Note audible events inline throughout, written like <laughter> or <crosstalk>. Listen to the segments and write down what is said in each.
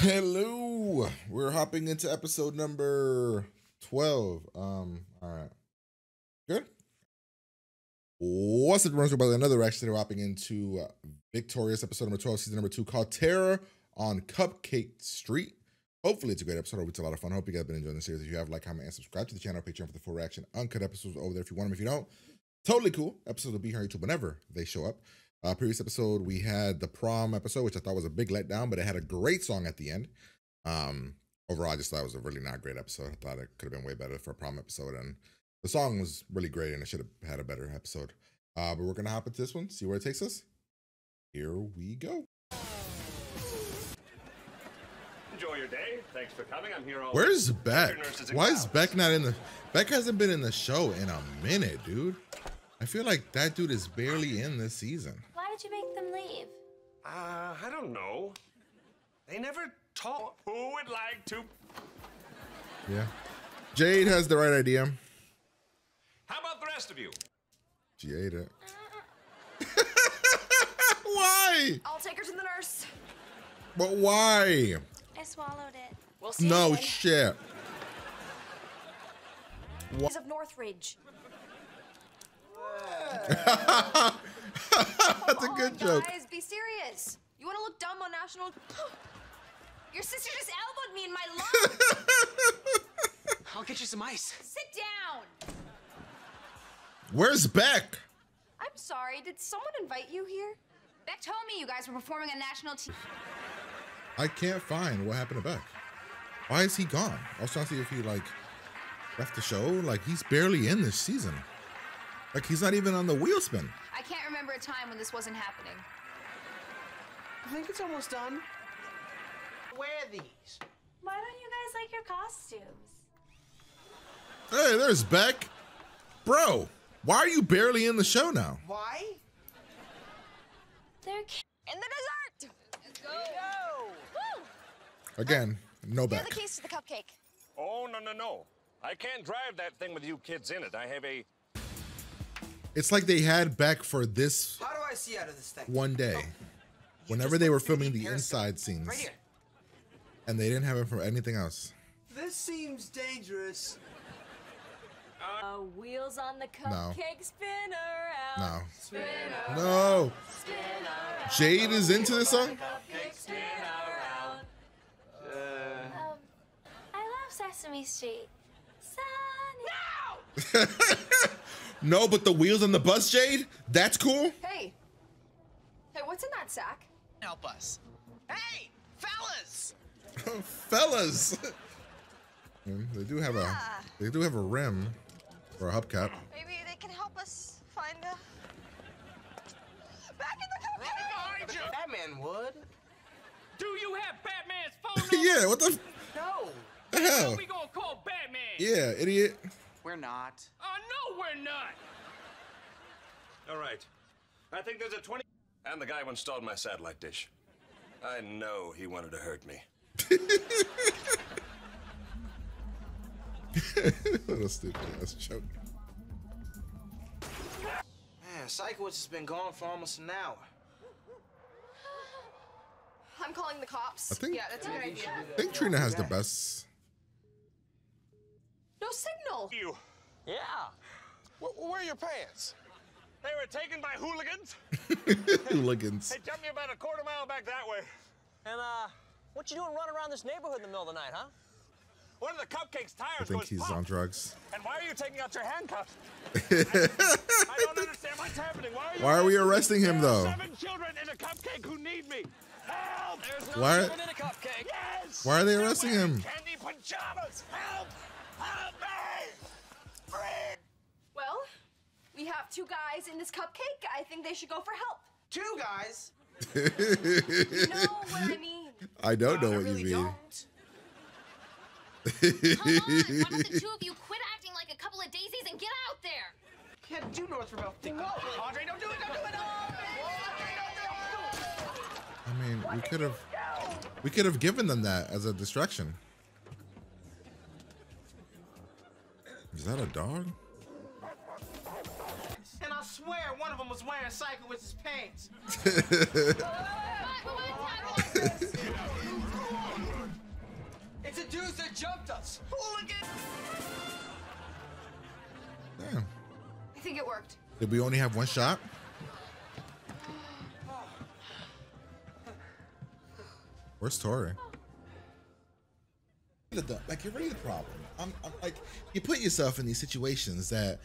Hello. We're hopping into episode number 12. Um, all right. Good. What's it runs about another reaction? Hopping into uh, victorious episode number 12, season number two, called Terror on Cupcake Street. Hopefully, it's a great episode. It's a lot of fun. Hope you guys have been enjoying the series. If you have, like, comment, and subscribe to the channel, Patreon for the full reaction, uncut episodes over there if you want them. If you don't, totally cool. Episodes will be here on YouTube whenever they show up. Uh, previous episode, we had the prom episode, which I thought was a big letdown, but it had a great song at the end. Um, overall, I just thought it was a really not great episode. I thought it could have been way better for a prom episode, and the song was really great, and it should have had a better episode. Uh, but we're gonna hop into this one, see where it takes us. Here we go. Enjoy your day. Thanks for coming. I'm here all Where's. Beck? Your nurses and Why is. Beck not in the? Beck hasn't been in the show in a minute, dude. I feel like that dude is barely in this season. Uh, I don't know. They never talk. Who would like to? Yeah. Jade has the right idea. How about the rest of you? She ate it. <laughs> why? I'll take her to the nurse. But why? I swallowed it. We'll see. No again. shit. Boys of Northridge. <laughs> That's a good on, joke. Guys, be serious. You want to look dumb on national? <gasps> Your sister just elbowed me in my <laughs> lung. I'll get you some ice. Sit down. Where's Beck? I'm sorry. Did someone invite you here? Beck told me you guys were performing on national TV. I can't find what happened to Beck. Why is he gone? I was trying to see if he like left the show. Like he's barely in this season. Like he's not even on the wheel spin. I can't remember a time when this wasn't happening. I think it's almost done. Wear these. Why don't you guys like your costumes? Hey, there's Beck. Bro, why are you barely in the show now? Why? They're ca- in the dessert. Let's go. Woo! Again, no Here are Beck. the keys to the cupcake. Oh no no no! I can't drive that thing with you kids in it. I have a. It's like they had Beck for this How do I see out of this thing? one day. You Whenever they were filming the inside scenes. Right. And they didn't have it for anything else. This seems dangerous. Uh, wheels on the No. spin around. No. Spin around. No. Spin around. Jade is into this song? Cupcake spin around. Um, I love Sesame Street. Sunny. <laughs> No, but the wheels on the bus, Jade? That's cool? Hey. Hey, what's in that sack? Help us. Hey, fellas! <laughs> Fellas. <laughs> They do have a they do have a rim or a hubcap. Maybe they can help us find a. Back in the Right behind you! Batman would. Do you have Batman's phone <laughs> number? yeah, what the, f- No, the hell? We gonna call Batman. Yeah, idiot. we're not. Uh, no, we're not. All right. I think there's a 20. And the guy who installed my satellite dish. I know he wanted to hurt me. what a stupid ass joke. Man, Sikowitz has been gone for almost an hour. I'm calling the cops. I think Yeah, that's a good idea. I think Trina has the best. No signal. You. Yeah. Where, where are your pants? They were taken by hooligans. <laughs> Hooligans. They jumped me about a quarter mile back that way. And uh, what you doing running around this neighborhood in the middle of the night, huh? One of the cupcakes I think goes he's pop. on drugs. And why are you taking out your handcuffs? I, <laughs> I don't understand what's happening. Why are you Why are we arresting arresting him though? Seven children in a cupcake who need me. Help! There's no Why- children in a cupcake. Yes! Why are they arresting him? Candy pajamas. Help! Help me! Free! Well, we have two guys in this cupcake. I think they should go for help. Two guys. <laughs> You know what I mean? I don't uh, know I what really you mean. don't. <laughs> Come on, why don't the two of you quit acting like a couple of daisies and get out there? Can't do North Rebel. Whoa, Andre, don't do it, don't do it. I mean, we could have we could have given them that as a distraction. Is that a dog? And I swear one of them was wearing Sikowitz's pants. What? What? jumped us. Hooligan! Damn. I think it worked. Did we only have one shot? Where's Tori? Like you're really the problem. I'm, I'm like you put yourself in these situations that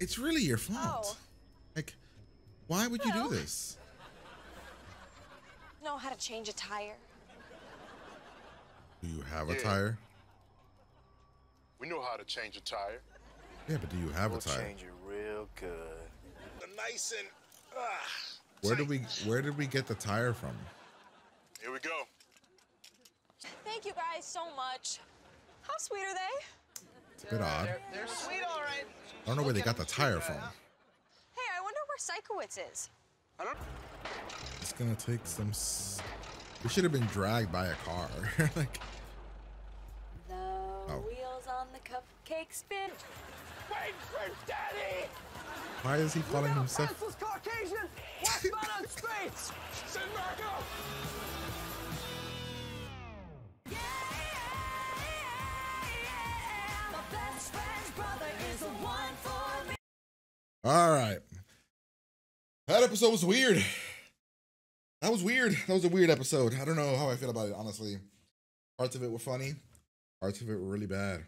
it's really your fault. Oh. Like, why would you do this? Know how to change a tire? Do you have a tire? We know how to change a tire. Yeah, but do you have We'll a tire? change it real good. Nice and ah. Where did we Where did we get the tire from? Here we go. Thank you guys so much. How sweet are they? It's a bit odd. They're, they're sweet, all right. I don't know where they got the tire from. Hey, I wonder where Sikowitz is. I don't. It's gonna take some. S- we should have been dragged by a car. <laughs> like, The Oh. wheels on the cupcake spin. Wait for daddy! why is he calling himself? Fastest Caucasian westbound on space. Send back All right. That episode was weird. That was weird. That was a weird episode. I don't know how I feel about it, honestly. Parts of it were funny, parts of it were really bad.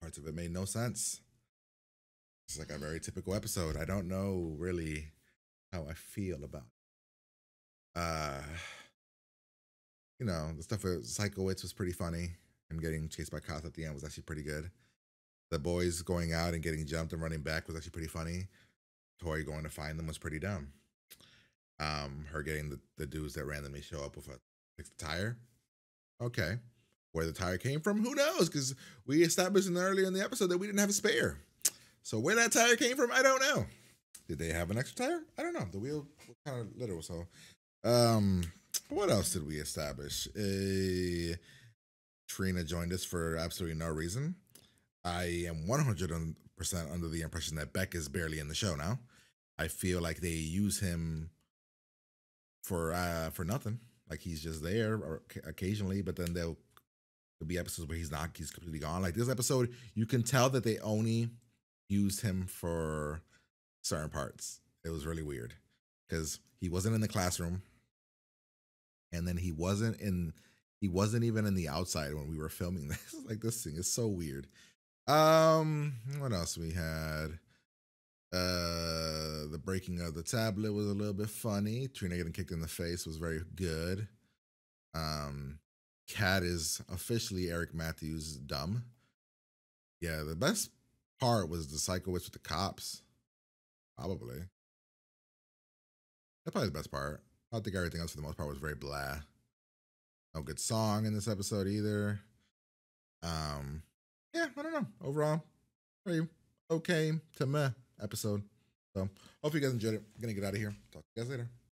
Parts of it made no sense. It's like a very typical episode. I don't know really how I feel about it. Uh you know, the stuff with Sikowitz was pretty funny. Him getting chased by cops at the end was actually pretty good. The boys going out and getting jumped and running back was actually pretty funny. Tori going to find them was pretty dumb. Um, her getting the, the dudes that randomly show up with a fixed tire. Okay. Where the tire came from, who knows? Because we established earlier in the episode that we didn't have a spare. So where that tire came from, I don't know. Did they have an extra tire? I don't know. The wheel was kind of little. So, um, what else did we establish? Uh, Trina joined us for absolutely no reason. I am 100% under the impression that Beck is barely in the show now. I feel like they use him for uh for nothing. Like he's just there or occasionally, but then there'll, be episodes where he's not. He's completely gone. Like this episode, you can tell that they only used him for certain parts. It was really weird because he wasn't in the classroom, and then he wasn't in. He wasn't even in the outside when we were filming <laughs> this. like this thing is so weird. Um, what else we had? Uh, the breaking of the tablet was a little bit funny. Trina getting kicked in the face was very good. Um, Cat is officially Eric Matthews dumb. Yeah, the best part was the cycle with the cops. Probably. That's probably the best part. I think everything else for the most part was very blah. No good song in this episode either. Um, yeah, I don't know. Overall, very okay to meh episode. So, hope you guys enjoyed it. I'm gonna get out of here. Talk to you guys later.